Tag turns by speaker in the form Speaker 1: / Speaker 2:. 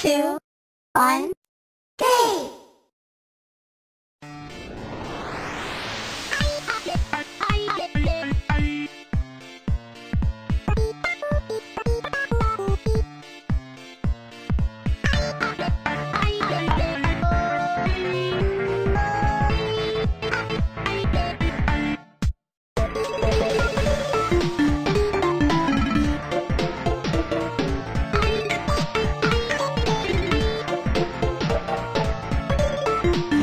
Speaker 1: two, one,
Speaker 2: Thank